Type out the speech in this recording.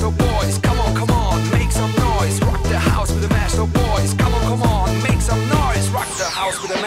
Master oh Boys. Come on, come on, make some noise. Rock the house with the master oh Boys. Come on, come on, make some noise. Rock the house with the